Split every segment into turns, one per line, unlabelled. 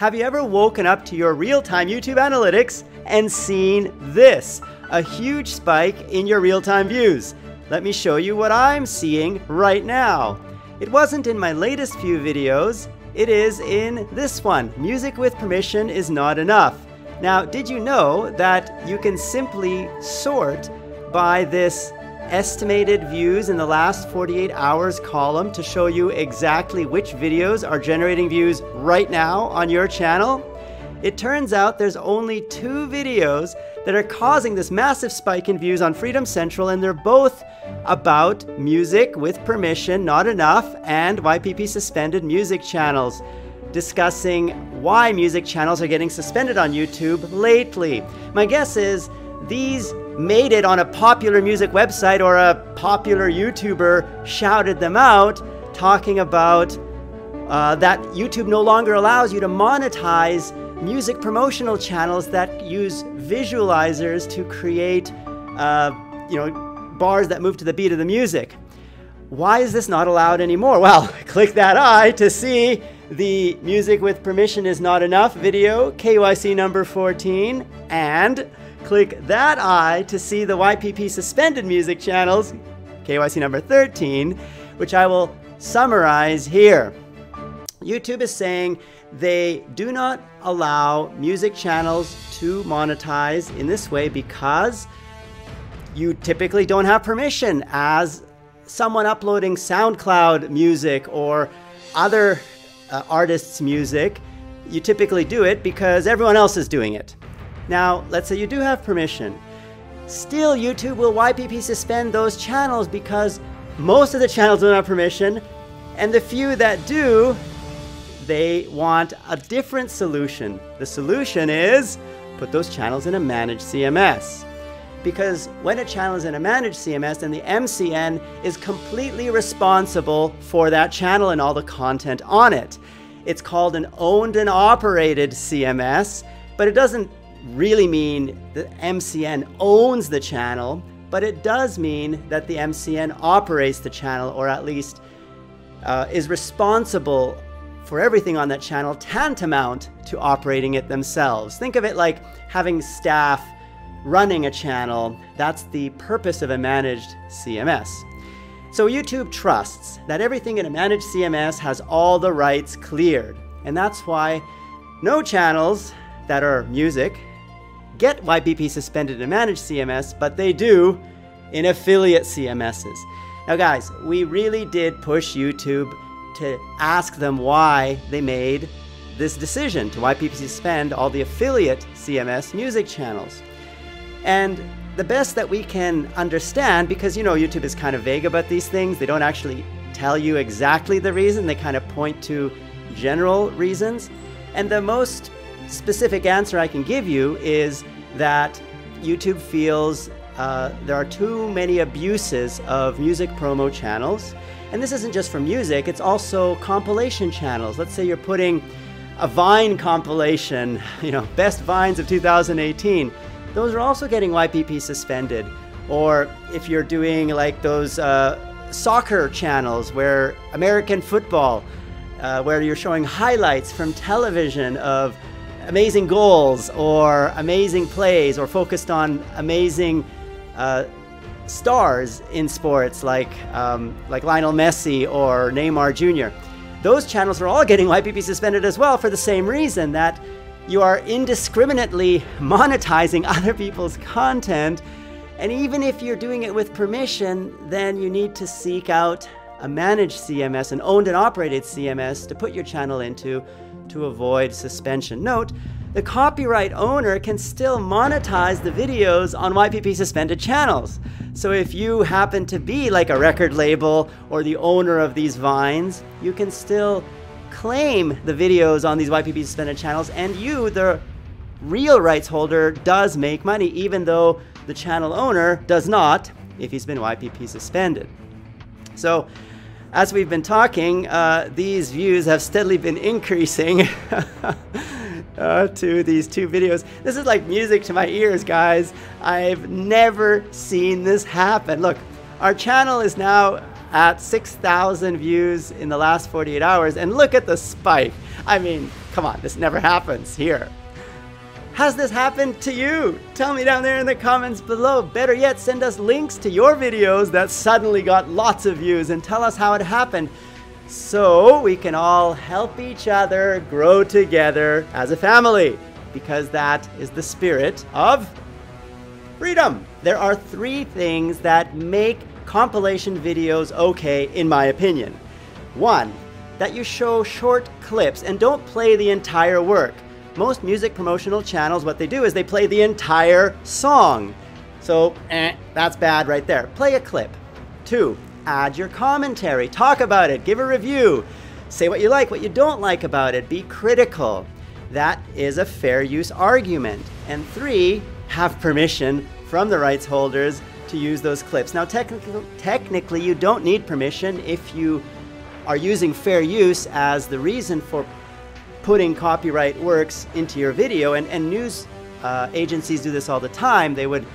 Have you ever woken up to your real-time YouTube analytics and seen this? A huge spike in your real-time views. Let me show you what I'm seeing right now. It wasn't in my latest few videos, it is in this one. Music with permission is not enough. Now, did you know that you can simply sort by this estimated views in the last 48 hours column to show you exactly which videos are generating views right now on your channel? It turns out there's only two videos that are causing this massive spike in views on Freedom Central, and they're both about music with permission, not enough, and YPP suspended music channels, discussing why music channels are getting suspended on YouTube lately. My guess is these made it on a popular music website or a popular YouTuber shouted them out, talking about uh, that YouTube no longer allows you to monetize music promotional channels that use visualizers to create, uh, you know, bars that move to the beat of the music. Why is this not allowed anymore? Well, click that eye to see the music with permission is not enough video, KYC number 14, and Click that eye to see the YPP suspended music channels, KYC number 13, which I will summarize here. YouTube is saying they do not allow music channels to monetize in this way because you typically don't have permission as someone uploading SoundCloud music or other uh, artists' music. You typically do it because everyone else is doing it. Now, let's say you do have permission. Still, YouTube will YPP suspend those channels because most of the channels don't have permission, and the few that do, they want a different solution. The solution is put those channels in a managed CMS. Because when a channel is in a managed CMS, then the MCN is completely responsible for that channel and all the content on it. It's called an owned and operated CMS, but it doesn't really mean that MCN owns the channel, but it does mean that the MCN operates the channel or at least uh, is responsible for everything on that channel tantamount to operating it themselves. Think of it like having staff running a channel. That's the purpose of a managed CMS. So YouTube trusts that everything in a managed CMS has all the rights cleared. And that's why no channels that are music get YPP suspended in managed CMS, but they do in affiliate CMSs. Now, guys, we really did push YouTube to ask them why they made this decision to YPP suspend all the affiliate CMS music channels. And the best that we can understand, because you know YouTube is kind of vague about these things, they don't actually tell you exactly the reason, they kind of point to general reasons. And the most specific answer I can give you is that YouTube feels uh, there are too many abuses of music promo channels. And this isn't just for music, it's also compilation channels. Let's say you're putting a Vine compilation, you know, best Vines of 2018. Those are also getting YPP suspended. Or if you're doing like those uh, soccer channels where American football, uh, where you're showing highlights from television of amazing goals or amazing plays or focused on amazing uh, stars in sports like um, like Lionel Messi or Neymar Jr. Those channels are all getting YPP suspended as well for the same reason that you are indiscriminately monetizing other people's content. And even if you're doing it with permission, then you need to seek out a managed CMS, an owned and operated CMS to put your channel into to avoid suspension. Note, the copyright owner can still monetize the videos on YPP suspended channels. So if you happen to be like a record label or the owner of these vines, you can still claim the videos on these YPP suspended channels and you, the real rights holder, does make money even though the channel owner does not if he's been YPP suspended. So as we've been talking, uh, these views have steadily been increasing uh, to these two videos. This is like music to my ears, guys. I've never seen this happen. Look, our channel is now at 6,000 views in the last 48 hours, and look at the spike. I mean, come on, this never happens here. Has this happened to you? Tell me down there in the comments below. Better yet, send us links to your videos that suddenly got lots of views and tell us how it happened so we can all help each other grow together as a family because that is the spirit of freedom. There are three things that make compilation videos okay, in my opinion. One, that you show short clips and don't play the entire work. Most music promotional channels, what they do is they play the entire song. So, eh, that's bad right there. Play a clip. Two, add your commentary. Talk about it. Give a review. Say what you like, what you don't like about it. Be critical. That is a fair use argument. And three, have permission from the rights holders to use those clips. Now, technically, technically, you don't need permission if you are using fair use as the reason for putting copyright works into your video. And, and news uh, agencies do this all the time. They would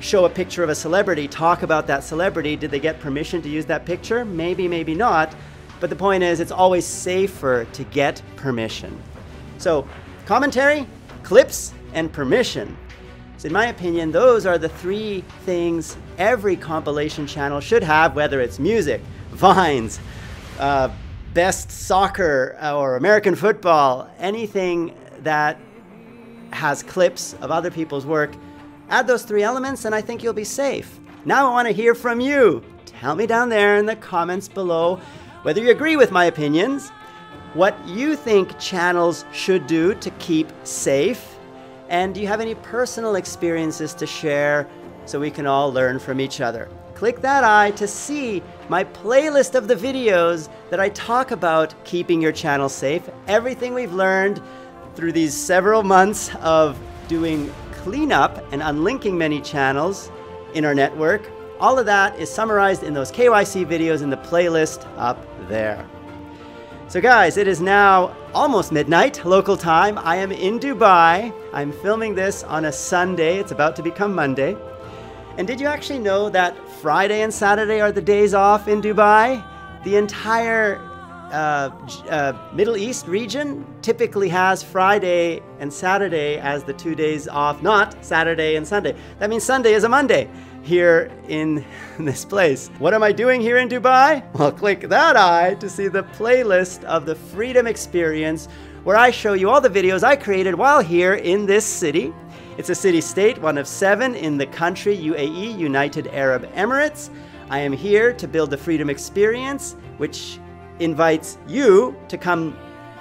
show a picture of a celebrity, talk about that celebrity. Did they get permission to use that picture? Maybe, maybe not. But the point is, it's always safer to get permission. So, commentary, clips, and permission. So in my opinion, those are the three things every compilation channel should have, whether it's music, vines, uh, best soccer or American football, anything that has clips of other people's work. Add those three elements and I think you'll be safe. Now I want to hear from you. Tell me down there in the comments below whether you agree with my opinions, what you think channels should do to keep safe, and do you have any personal experiences to share so we can all learn from each other? Click that eye to see my playlist of the videos that I talk about keeping your channel safe. Everything we've learned through these several months of doing cleanup and unlinking many channels in our network. All of that is summarized in those KYC videos in the playlist up there. So guys, it is now almost midnight local time. I am in Dubai. I'm filming this on a Sunday. It's about to become Monday. And did you actually know that Friday and Saturday are the days off in Dubai? The entire uh, uh, Middle East region typically has Friday and Saturday as the two days off, not Saturday and Sunday. That means Sunday is a Monday here in this place. What am I doing here in Dubai? Well, click that eye to see the playlist of the Freedom Experience where I show you all the videos I created while here in this city. It's a city state, one of seven in the country UAE, United Arab Emirates. I am here to build the Freedom Experience, which invites you to come.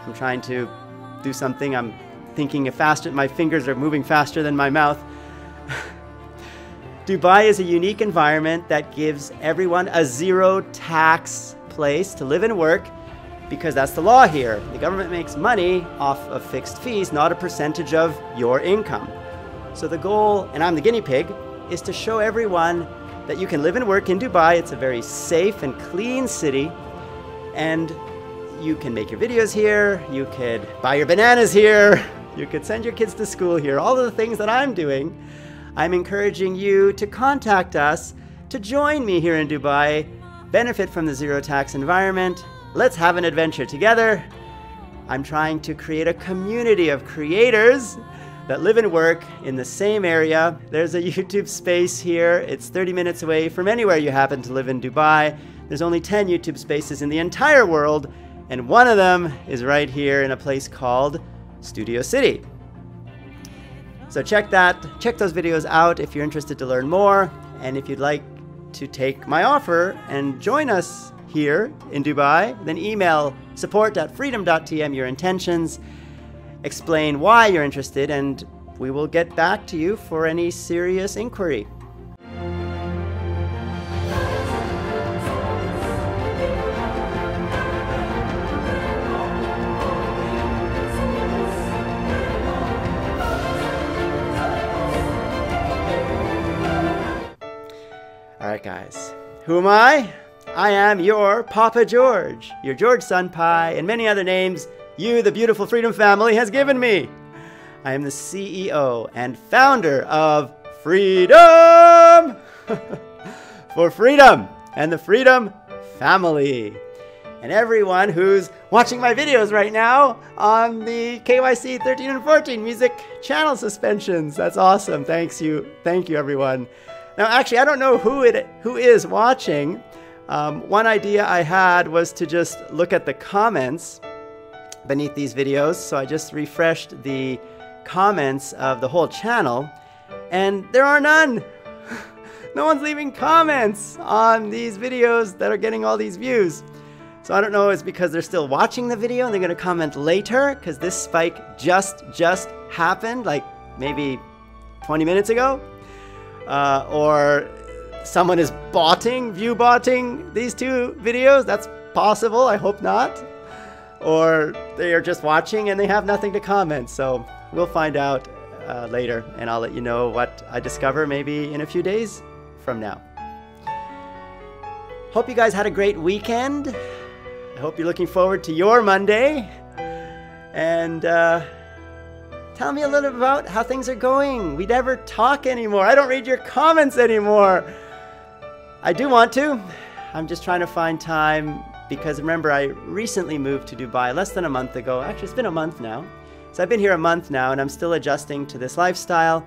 I'm trying to do something. I'm thinking faster. My fingers are moving faster than my mouth. Dubai is a unique environment that gives everyone a zero tax place to live and work because that's the law here. The government makes money off of fixed fees, not a percentage of your income. So the goal, and I'm the guinea pig, is to show everyone that you can live and work in Dubai. It's a very safe and clean city, and you can make your videos here, you could buy your bananas here, you could send your kids to school here, all of the things that I'm doing. I'm encouraging you to contact us to join me here in Dubai, benefit from the zero tax environment. Let's have an adventure together. I'm trying to create a community of creators that live and work in the same area. There's a YouTube space here. It's 30 minutes away from anywhere you happen to live in Dubai. There's only 10 YouTube spaces in the entire world, and one of them is right here in a place called Studio City. So check that, check those videos out if you're interested to learn more. And if you'd like to take my offer and join us here in Dubai, then email support.freedom.tm your intentions, explain why you're interested, and we will get back to you for any serious inquiry. Guys. Who am I? I am your Papa George, your George Senpai, and many other names you, the beautiful Freedom family, has given me. I am the CEO and founder of Freedom! for freedom and the Freedom family. And everyone who's watching my videos right now on the KYC 13 and 14 music channel suspensions. That's awesome. Thanks you. Thank you everyone. Now actually I don't know who it who is watching. Um, one idea I had was to just look at the comments beneath these videos. So I just refreshed the comments of the whole channel and there are none. no one's leaving comments on these videos that are getting all these views. So I don't know, it's because they're still watching the video and they're gonna comment later because this spike just, just happened like maybe 20 minutes ago. Uh, or someone is botting, view botting these two videos. That's possible, I hope not. Or they are just watching and they have nothing to comment. So we'll find out uh, later and I'll let you know what I discover maybe in a few days from now. Hope you guys had a great weekend. I hope you're looking forward to your Monday. And uh, tell me a little about how things are going. We never talk anymore. I don't read your comments anymore. I do want to. I'm just trying to find time because remember, I recently moved to Dubai less than a month ago. Actually, it's been a month now. So I've been here a month now and I'm still adjusting to this lifestyle,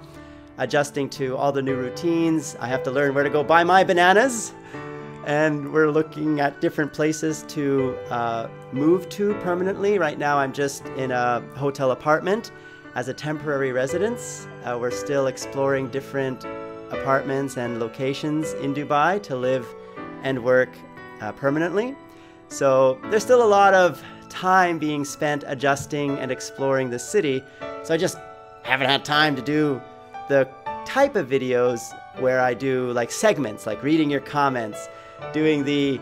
adjusting to all the new routines. I have to learn where to go buy my bananas. And we're looking at different places to uh, move to permanently. Right now, I'm just in a hotel apartment as a temporary residence. Uh, we're still exploring different apartments and locations in Dubai to live and work uh, permanently. So there's still a lot of time being spent adjusting and exploring the city. So I just haven't had time to do the type of videos where I do like segments, like reading your comments, doing the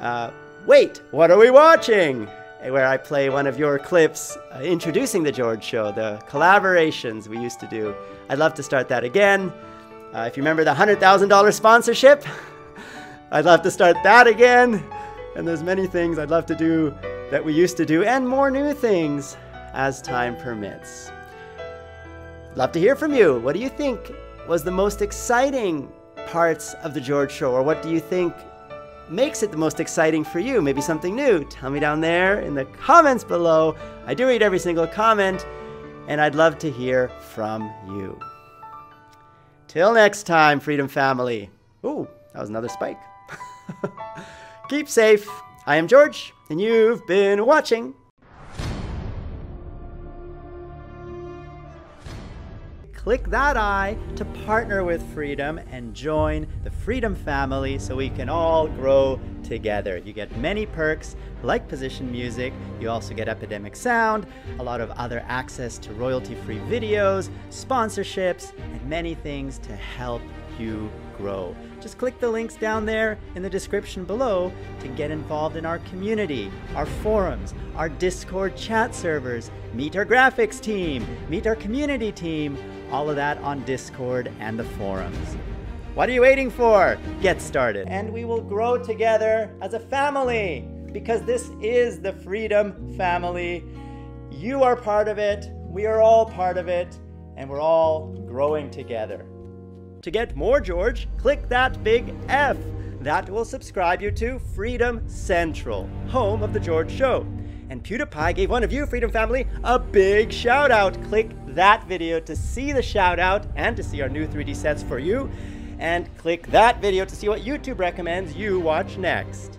uh, wait, what are we watching? Where I play one of your clips uh, introducing The George Show, the collaborations we used to do. I'd love to start that again. Uh, if you remember the $100,000 sponsorship, I'd love to start that again. And there's many things I'd love to do that we used to do and more new things as time permits. Love to hear from you. What do you think was the most exciting parts of the George Show, or what do you think makes it the most exciting for you? Maybe something new. Tell me down there in the comments below. I do read every single comment, and I'd love to hear from you. Till next time, Freedom Family. Ooh, that was another spike. Keep safe. I am George, and you've been watching. Click that eye to partner with Freedom and join the Freedom family so we can all grow together. You get many perks like position music, you also get Epidemic Sound, a lot of other access to royalty free videos, sponsorships, and many things to help you grow. Just click the links down there in the description below to get involved in our community, our forums, our Discord chat servers, meet our graphics team, meet our community team, all of that on Discord and the forums. What are you waiting for? Get started. And we will grow together as a family because this is the Freedom Family. You are part of it, we are all part of it, and we're all growing together. To get more George, click that big F. That will subscribe you to Freedom Central, home of The George Show. And PewDiePie gave one of you, Freedom Family, a big shout out. Click that video to see the shout out and to see our new 3D sets for you. And click that video to see what YouTube recommends you watch next.